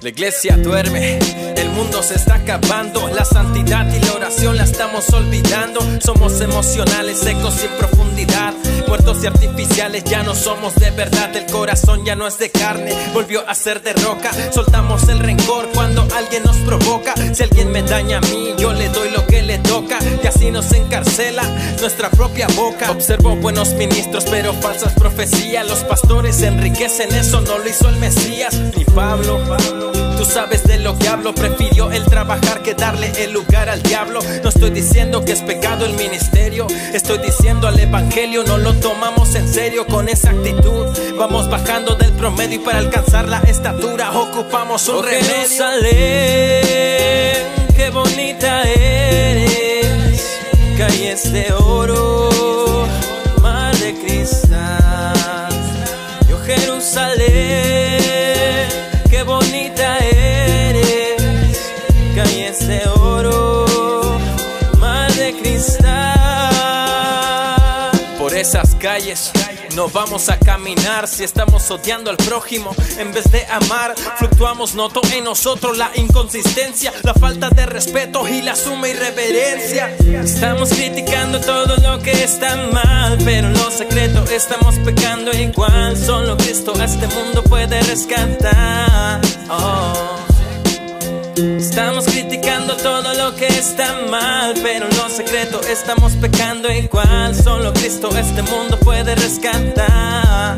La iglesia duerme, el mundo se está acabando, la santidad y la oración la estamos olvidando. Somos emocionales, secos sin profundidad, muertos y artificiales, ya no somos de verdad. El corazón ya no es de carne, volvió a ser de roca. Soltamos el rencor cuando alguien nos provoca. Si alguien me daña a mí, yo le doy lo que le toca, y así nos encarcela nuestra propia boca. Observo buenos ministros, pero falsas profecías. Los pastores enriquecen, eso no lo hizo el Mesías ni Pablo. Tú sabes de lo que hablo, prefirió el trabajar que darle el lugar al diablo. No estoy diciendo que es pecado el ministerio, estoy diciendo al evangelio no lo tomamos en serio con esa actitud. Vamos bajando del promedio y para alcanzar la estatura ocupamos un Oh, remedio. Jerusalén, qué bonita eres, calles de oro, oro, mar de cristal. Por esas calles no vamos a caminar si estamos odiando al prójimo en vez de amar. Fluctuamos, noto en nosotros la inconsistencia, la falta de respeto y la suma irreverencia. Estamos criticando todo lo que está mal, pero en lo secreto estamos pecando igual. Solo Cristo a este mundo puede rescatar. Oh. Estamos criticando todo lo que está mal, pero lo secreto estamos pecando igual. Solo Cristo este mundo puede rescatar.